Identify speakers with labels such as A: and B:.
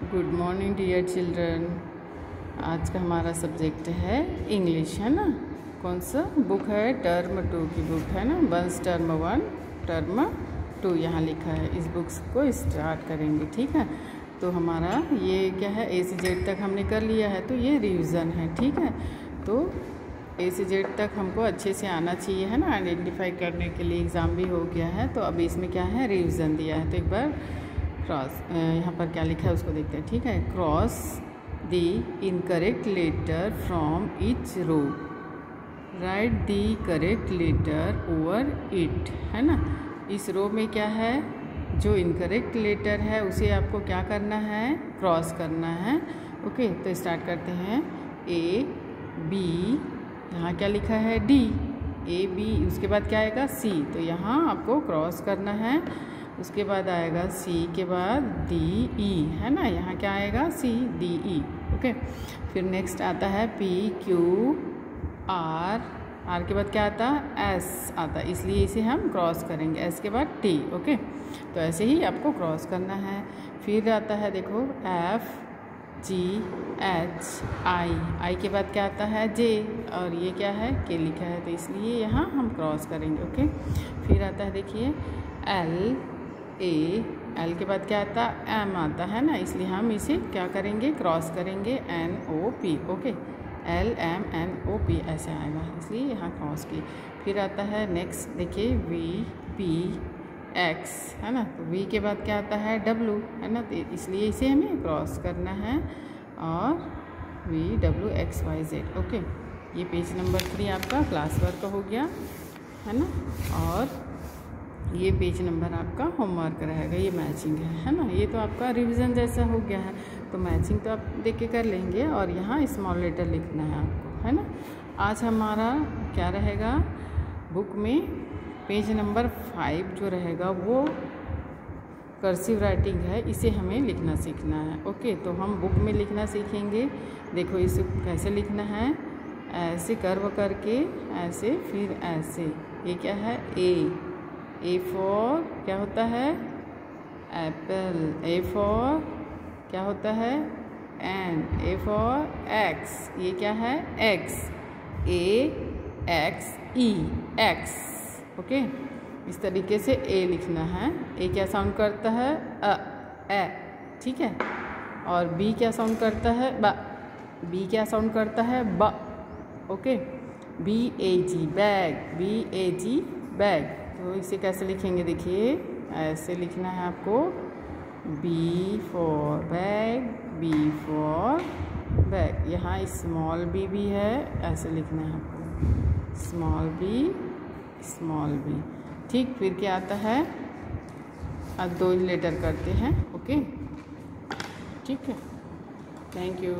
A: Good morning dear children आज का हमारा सब्जेक्ट है इंग्लिश है ना? कौन सा? बुक है टर्म टू की बुक है ना? बंस टर्म वन टर्म टू यहाँ लिखा है। इस बुक्स को स्टार्ट करेंगे, ठीक है? तो हमारा ये क्या है? ए से जेड तक हमने कर लिया है तो ये रिविज़न है, ठीक है? तो ए से जेड तक हमको अच्छे से आना चाहिए, है ना? आइडेंटिफाई करने के लिए एग्ज़ाम भी हो गया है तो अब इसमें क्या है? रिविज़न दिया है। तो एक बार क्रॉस यहाँ पर क्या लिखा है उसको देखते हैं, ठीक है? Cross the incorrect letter from each row write the correct letter over it है ना? इस रो में क्या है? जो इनकरेक्ट लेटर है, उसे आपको क्या करना है? क्रॉस करना है। ओके तो स्टार्ट करते हैं। ए बी यहाँ क्या लिखा है? डी ए बी उसके बाद क्या आएगा? सी तो यहाँ आपको क्रॉस करना है। उसके बाद आएगा सी के बाद डी ई e, है ना? यहाँ क्या आएगा? सी डी ई ओके फिर नेक्स्ट आता है पी क्यू आर आर के बाद क्या आता? है एस आता। है इसलिए इसे हम क्रॉस करेंगे। एस के बाद टी ओके तो ऐसे ही आपको क्रॉस करना है। फिर आता है देखो एफ़ जी एच आई आई के बाद क्या आता है? जे और ये क्या है? के लिखा है। तो इसलिए यहाँ हम क्रॉस करेंगे ओके फिर आता है देखिए एल ए एल के बाद क्या आता? है एम आता, है ना? इसलिए हम इसे क्या करेंगे? क्रॉस करेंगे N O P okay L M N O P ऐसे आएगा। इसलिए यहाँ क्रॉस की फिर आता है नेक्स्ट देखिए वी पी एक्स है ना? तो वी के बाद क्या आता है? डब्लू है ना? तो इसलिए इसे हमें क्रॉस करना है और V W X Y Z okay ये पेज नंबर थ्री आपका क्लास वर्क हो गया, है ना? और ये पेज नंबर आपका होमवर्क रहेगा, ये मैचिंग है है ना? ये तो आपका रिवीजन जैसा हो गया है तो मैचिंग तो आप देख के कर लेंगे और यहाँ स्मॉल लेटर लिखना है आपको, है ना? आज हमारा क्या रहेगा? बुक में पेज नंबर फाइव जो रहेगा वो कर्सिव राइटिंग है, इसे हमें लिखना सीखना है ओके तो हम बुक में लिखना सीखेंगे। देखो इसे कैसे लिखना है? ऐसे कर्व करके, ऐसे, फिर ऐसे। ये क्या है? ए ए फॉर क्या होता है? एप्पल ए फॉर क्या होता है? एन ए फॉर एक्स ये क्या है? X A X E X okay इस तरीके से ए लिखना है। ए क्या साउंड करता है? अ, ए. ठीक है? और बी क्या साउंड करता है? ब. बी क्या साउंड करता है? ब. Okay B A G bag B A G bag तो इसे कैसे लिखेंगे देखिए? ऐसे लिखना है आपको। B for bag B for bag यहाँ स्मॉल बी भी है, ऐसे लिखना है आपको। स्मॉल बी स्मॉल बी ठीक, फिर क्या आता है? अब दो ही लेटर करते हैं ओके ठीक है। Thank you